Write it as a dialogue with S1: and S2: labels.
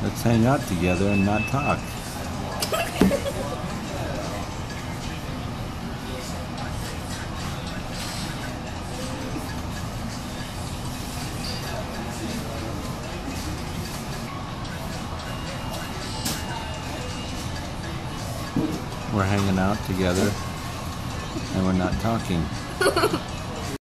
S1: Let's hang out together and not talk. We're hanging out together and we're not talking.